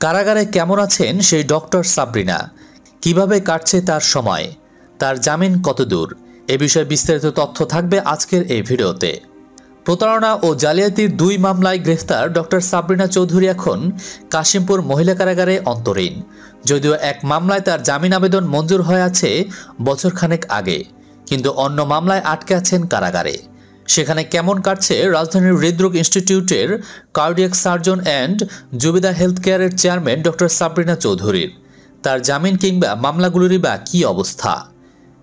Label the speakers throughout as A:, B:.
A: কারাগারে কেমন আছেন সেই ডক্টর সাবরিনা? কীভাবে কাটছে তার সময়? তার জামিন কত দূর? এ বিষয়ে বিস্তারিত তথ্য থাকবে আজকের এই ভিডিওতে। প্রতারণা ও জালিয়াতির দুই মামলায় গ্রেফতার ডক্টর সাবরিনা চৌধুরী এখন কাশিমপুর মহিলা কারাগারে অন্তরীণ। যদিও এক মামলায় তার জামিন আবেদন মঞ্জুর হয়ে আছে বছরখানেক আগে, কিন্তু অন্য মামলায় আটকে আছেন কারাগারে। সেখানে কেমন কাটছে রাজধানীর হৃদরোগ ইনস্টিটিউটের cardiac surgeon and Zubaida health কেয়ারের চেয়ারম্যান ডক্টর সাবরিনা চৌধুরীর। তার জামিন কিংবা মামলাগুলোরই বা কী অবস্থা?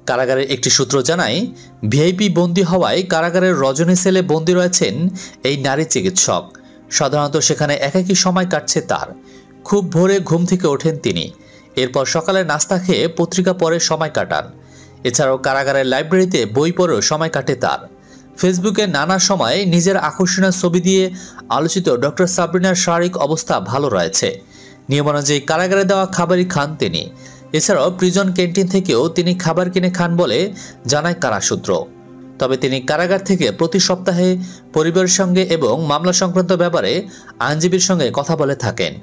A: কারাগারের একটি সূত্র জানায়, ভিআইপি বন্দী হওয়ায় কারাগারের রজনী সেলে বন্দী রয়েছেন এই নারী চিকিৎসক। সাধারণত সেখানে একাকী সময় কাটছে তার। খুব ভোরে ঘুম থেকে ওঠেন তিনি। এরপর সকালে নাস্তা খেয়ে পত্রিকা পড়ে সময় কাটান। এছাড়াও কারাগারের লাইব্রেরিতে বই পড়েও সময় কাটে তার। ফেসবুকে নানা সময় নিজের আকর্ষণীয় ছবি দিয়ে আলোচিত ডক্টর সাবরিনার শারীরিক অবস্থা ভালো রয়েছে। নিয়মানুযায়ী কারাগারে দেওয়া খাবারই খান তিনি। এছাড়াও প্রিজন ক্যান্টিন থেকেও তিনি খাবার কিনে খান বলে জানায় কারাসূত্র। তবে তিনি কারাগার থেকে প্রতি সপ্তাহে পরিবারের সঙ্গে এবং মামলা সংক্রান্ত ব্যাপারে আইনজীবীর সঙ্গে কথা বলে থাকেন।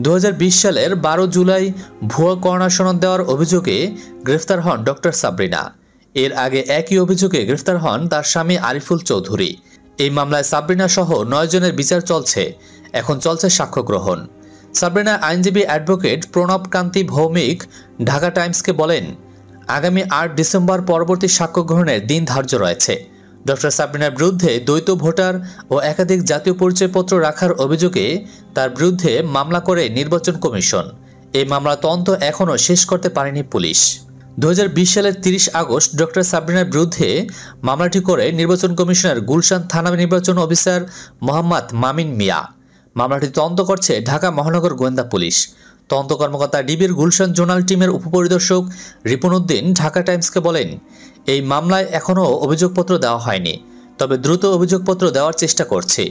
A: দু হাজার বিশ সালের বারো জুলাই ভুয়া করোনা দেওয়ার অভিযোগে গ্রেফতার হন ডক্টর সাবরিনা। এর আগে একই অভিযোগে গ্রেফতার হন তার স্বামী আরিফুল চৌধুরী। এই মামলায় সাবরিনা সহ নয় জনের বিচার চলছে। এখন চলছে সাক্ষ্য গ্রহণ। সাবরিনা আইনজীবী অ্যাডভোকেট প্রণব কান্তি ভৌমিক ঢাকা টাইমসকে বলেন, আগামী আট ডিসেম্বর পরবর্তী সাক্ষ্য গ্রহণের দিন ধার্য রয়েছে। ডক্টর সাবরিনার বিরুদ্ধে দ্বৈত ভোটার ও একাধিক জাতীয় পরিচয়পত্র রাখার অভিযোগে তার বিরুদ্ধে মামলা করে নির্বাচন কমিশন। এই মামলা তদন্ত এখনও শেষ করতে পারেনি পুলিশ। দু হাজার বিশ সালের তিরিশ আগস্ট ডক্টর সাবরিনার বিরুদ্ধে মামলাটি করে নির্বাচন কমিশনার গুলশান থানা নির্বাচন অফিসার মোহাম্মদ মামিন মিয়া। মামলাটি তদন্ত করছে ঢাকা মহানগর গোয়েন্দা পুলিশ। তদন্ত কর্মকর্তা ডিবির গুলশান জোনাল টিমের উপপরিদর্শক রিপন উদ্দিন ঢাকা টাইমসকে বলেন, এই মামলায় এখনও অভিযোগপত্র দেওয়া হয়নি, তবে দ্রুত অভিযোগপত্র দেওয়ার চেষ্টা করছে।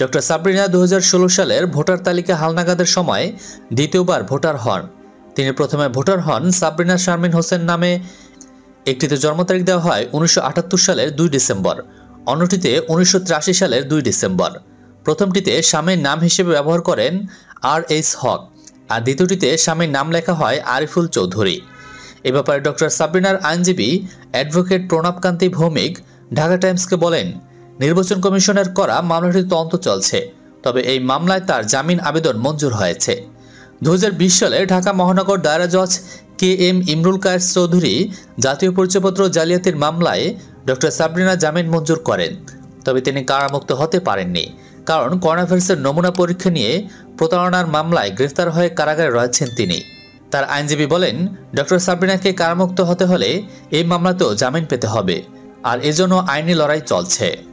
A: ডক্টর সাবরিনা দু হাজার ষোলো সালের ভোটার তালিকা হালনাগাদের সময় দ্বিতীয়বার ভোটার হন। তিনি প্রথমে ভোটার হন সাবরিনা শারমিন হোসেন নামে। একটিতে জন্ম তারিখ দেওয়া হয় উনিশশো আটাত্তর সালের দুই ডিসেম্বর, অন্যটিতে উনিশশো তিরাশি সালের দুই ডিসেম্বর। প্রথমটিতে স্বামীর নাম হিসেবে ব্যবহার করেন আর এইচ হক আর দ্বিতীয়টিতে স্বামীর নাম লেখা হয় আরিফুল চৌধুরী। এ ব্যাপারে ডক্টর সাবরিনার আইনজীবী অ্যাডভোকেট প্রণবকান্তি ভৌমিক ঢাকা টাইমসকে বলেন, নির্বাচন কমিশনের করা মামলাটির তদন্ত চলছে, তবে এই মামলায় তার জামিন আবেদন মঞ্জুর হয়েছে। দু হাজার বিশ সালে ঢাকা মহানগর দায়রা জজ কে এম ইমরুল কায়ের চৌধুরী জাতীয় পরিচয়পত্র জালিয়াতির মামলায় ডক্টর সাবরিনা জামিন মঞ্জুর করেন। তবে তিনি কারামুক্ত হতে পারেননি। কারণ করোনাভাইরাসের নমুনা পরীক্ষা নিয়ে প্রতারণার মামলায় গ্রেফতার হয়ে কারাগারে রয়েছেন তিনি। তার আইনজীবী বলেন, ডক্টর সাবরিনাকে কারামুক্ত হতে হলে এই মামলাতেও জামিন পেতে হবে। আর এজন্য আইনি লড়াই চলছে।